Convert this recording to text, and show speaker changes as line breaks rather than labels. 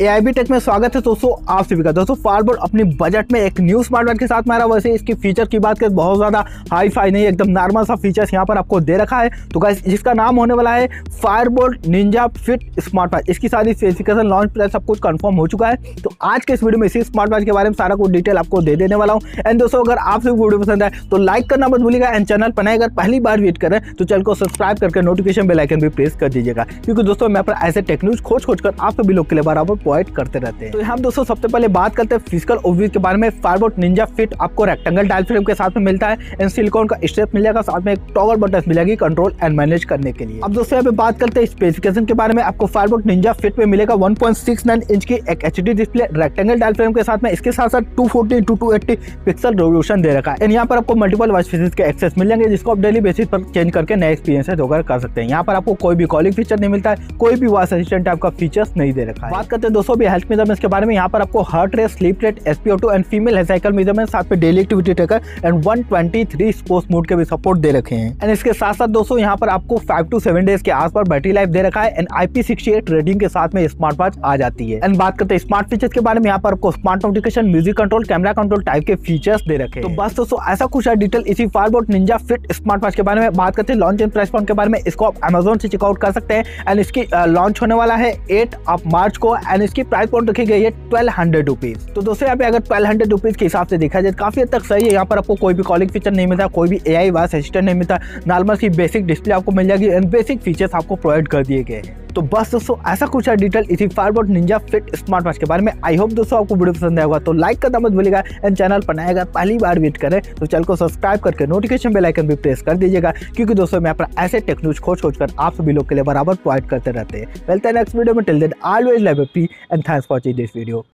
ए take में स्वागत है दोस्तों, आप सभी का। दोस्तों फायरबोल्ट अपनी बजट में एक न्यू स्मार्ट वॉच के साथ में आ रहा है। वैसे इसकी फीचर की बात करें, बहुत ज़्यादा हाई फाई नहीं, एकदम नॉर्मल सा फीचर्स यहाँ पर आपको दे रखा है। तो गाइस जिसका नाम होने वाला है Fireboltt Ninja Fit smart watch इसकी सारी स्पेसिफिकेशन लॉन्च प्लान सब कुछ कन्फर्म हो चुका है। तो आज के इस वीडियो में इसी स्मार्ट वॉच के बारे में सारा कुछ डिटेल आपको दे देने वाला हूँ। एंड दोस्तों, अगर आप सभी वीडियो पसंद है तो लाइक करना मत भूलिएगा। एंड चैनल पर अगर पहली बार वेट करें तो चैनल को सब्सक्राइब करके नोटिफिकेशन बेलाइकन भी प्रेस कर दीजिएगा। क्योंकि दोस्तों, मैं पर ऐसे टेक न्यूज़ खोज खोज कर आप सभी लोग के लिए बराबर प्रोवाइड करते रहते हैं। तो हम दोस्तों सबसे पहले बात करते हैं फ़िज़िकल ओवरव्यू के बारे में। फायरबोट निंजा फिट आपको रेक्टेंगल डायल फ्रेम के साथ में मिलता है। एंड सिलिकॉन का स्टेप जाएगा साथ में एक टॉवर बटन मिलेगी कंट्रोल एंड मैनेज करने के लिए। अब दोस्तों यहाँ पे बात करते हैं स्पेसिफिकेशन के बारे में। आपको फायरबोट निंजा फिट में मिलेगा 1.69 इंच की एक H display rectangle dial frame के साथ में। इसके साथ साथ 240 टू 280 पिक्सल रेवोल्यूशन दे रखा है। एंड यहाँ पर आपको मल्टीपल वॉइस फीचर्स के एक्सेस मिल जाएँगे जिसको आप डेली बेसिस पर चेंज करके नए एक्सपीरियंस होकर कर सकते हैं। यहाँ पर आपको कोई भी कॉलिंग फीचर नहीं मिलता है, कोई भी वॉइस असिस्टेंट टाइप का फीचर्स नहीं दे रखा है। बात करते हैं दोस्तों भी हेल्थ मेजरमेंट्स के बारे में यहाँ पर आपको heart rate sleep rate SPO and female cycle measurement साथ में daily activity tracker and 123 sports mode के भी सपोर्ट दे रखे हैं। एंड इसके साथ साथ दोस्तों यहाँ पर आपको 5 टू 7 डेज़ के आसपास बैटरी लाइफ दे रखा है एंड IP68 रेटिंग के साथ में स्मार्ट वॉच आ जाती है। एंड बात करते हैं स्मार्ट फीचर्स के बारे में, यहाँ पर आपको smart notification music control camera control type के फीचर्स दे रखे तो बस दोस्तों ऐसा कुछ डिटेल इसी Fireboltt Ninja Fit smart watch के बारे में बात करते हैं। लॉन्च एंड प्राइस पॉइंट के बारे में इसको आप अमेजोन से चेकआउट कर सकते हैं। एंड इसकी लॉन्च होने वाला है एट ऑफ़ मार्च को। एंड इसकी प्राइस पॉइंट रखी गई है ट्वेल्व हंड्रेड रुपीज़ तो दोस्तों, यहाँ पे अगर ट्वेल्व हंड्रेड रुपीज़ के हिसाब से देखा जाए, काफ़ी हद तक सही है। यहाँ पर आपको कोई भी कॉलिंग फीचर नहीं मिलता, कोई भी ए आई वास असिस्टेंट नहीं मिलता। नॉर्मल सी बेसिक डिस्प्ले आपको मिल जाएगी एंड बेसिक फीचर्स आपको प्रोवाइड कर दिए गए हैं। तो बस दोस्तों, ऐसा कुछ है डिटेल इसी Fireboltt Ninja Fit smart watch के बारे में। आई होप दोस्तों आपको वीडियो पसंद आएगा तो लाइक करना मत भूलिएगा एंड चैनल पर नया पहली बार विज़िट करें तो चैनल को सब्सक्राइब करके नोटिफिकेशन बेल आइकन भी प्रेस कर दीजिएगा, क्योंकि दोस्तों मैं अपना ऐसे टेक खोज खोज कर आप सभी लोग के लिए बराबर प्रोवाइड करते रहते हैं। मिलते हैं नेक्स्ट वीडियो में। Till then always live and thanks for watching this video